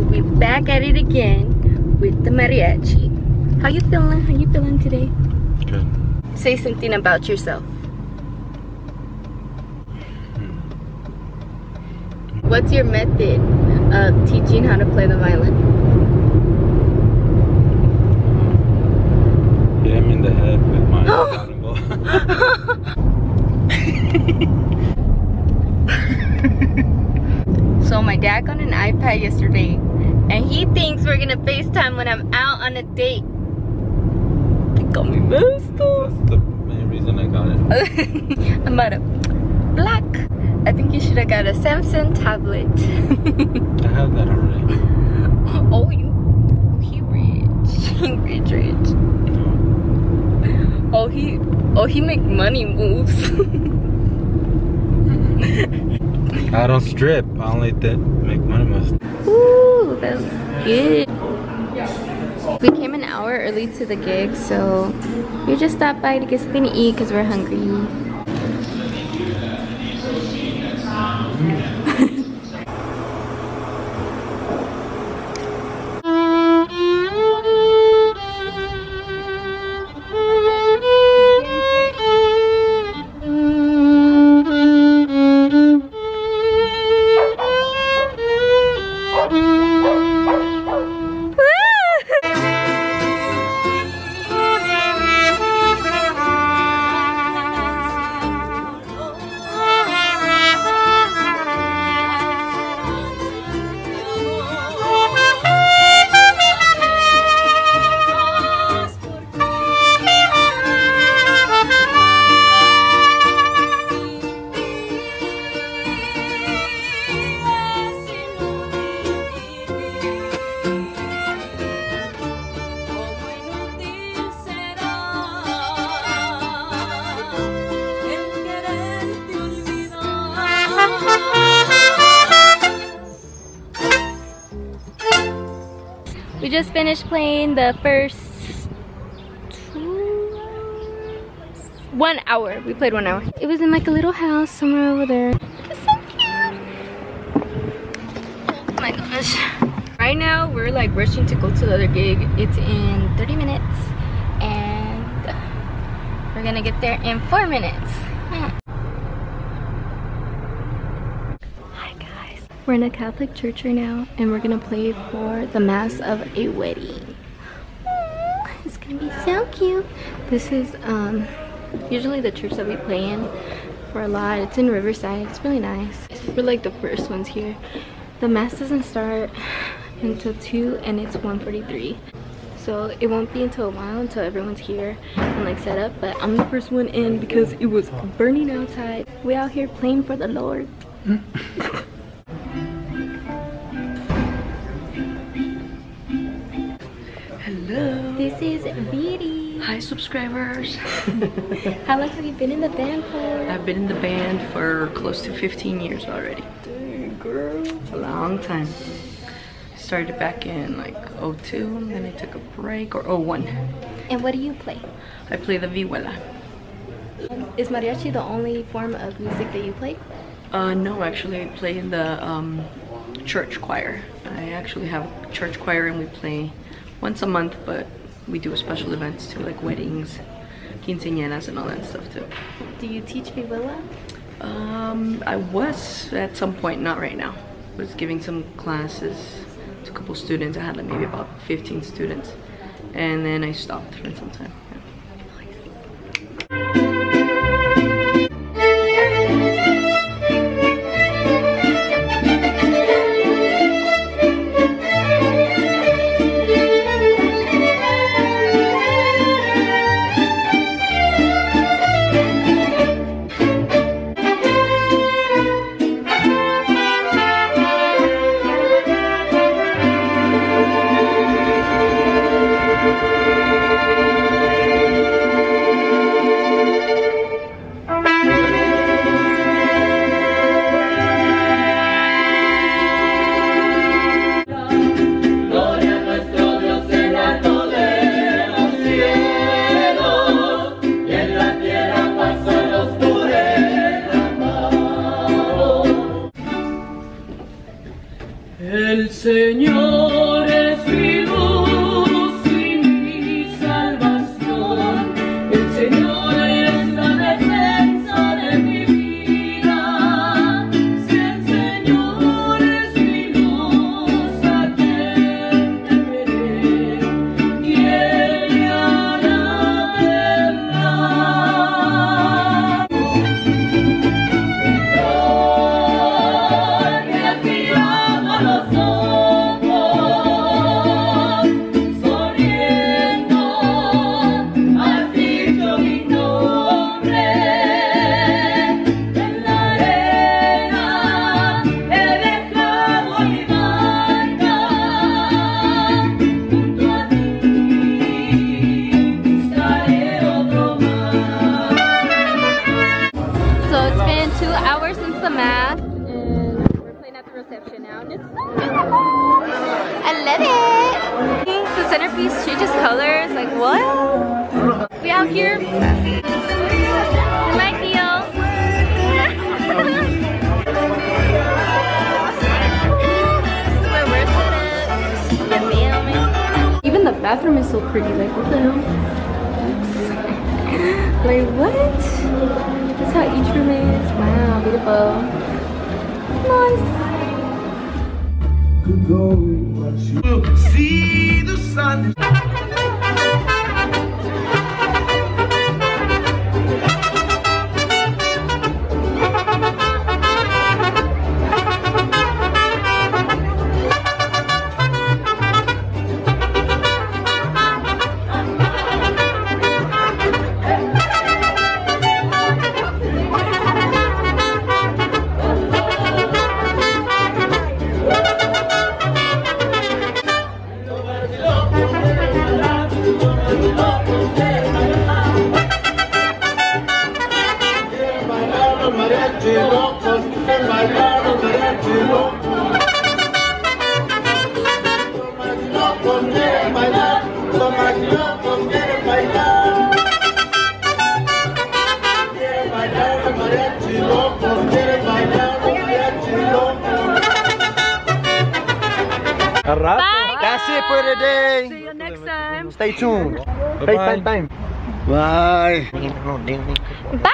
So we back at it again with the mariachi. How you feeling? How you feeling today? Good. Say something about yourself. What's your method of teaching how to play the violin? Hit him in the head with my So my dad got an iPad yesterday and he thinks we're gonna FaceTime when I'm out on a date. Me messed up. That's the main reason I got it. I'm about a black. I think you should have got a Samsung tablet. I have that already. oh, you, he rich, he rich, rich. Oh, he, oh, he make money moves. I don't strip. I only did make money most. Ooh, that good. We came an hour early to the gig, so we just stopped by to get something to eat because we're hungry. Just finished playing the first? One hour. We played one hour. It was in like a little house somewhere over there. It's so cute. Oh my gosh. Right now, we're like rushing to go to the other gig. It's in 30 minutes. And we're gonna get there in four minutes. Hmm. Hi guys. We're in a Catholic church right now and we're gonna play for the mass of a wedding. It's gonna be so cute. This is um usually the church that we play in for a lot. It's in Riverside. It's really nice. We're like the first ones here. The mass doesn't start until 2 and it's 1.43. So it won't be until a while until everyone's here and like set up. But I'm the first one in because it was burning outside. We out here playing for the Lord. This is Viri. Hi subscribers. How long have you been in the band for? I've been in the band for close to 15 years already. Dang, girl. It's a long time. Started back in like 02, and then I took a break, or 01. And what do you play? I play the vihuela. Is mariachi the only form of music that you play? Uh, no, actually I play in the um, church choir. I actually have a church choir and we play once a month, but we do special events too, like weddings, quinceañeras and all that stuff too. Do you teach vihuela? Um, I was at some point, not right now. Was giving some classes to a couple students. I had like maybe about 15 students. And then I stopped for some time. yeah. Señor reception now, and it's so good. I love it. The centerpiece changes colors. Like what? We out here. My deal. Even the bathroom is so pretty. Like what the hell? like what? That's how each room is. Wow, beautiful. Nice. See the sun. Mariachi locos, bailaron mariachi locos. Los más locos quieren bailar, los más locos quieren bailar. Quieren bailar los mariachi locos, quieren bailar los mariachi locos. Bye, That's it for today. See you next time. Stay tuned. Bye-bye. FaceTime time. Bye. Bye.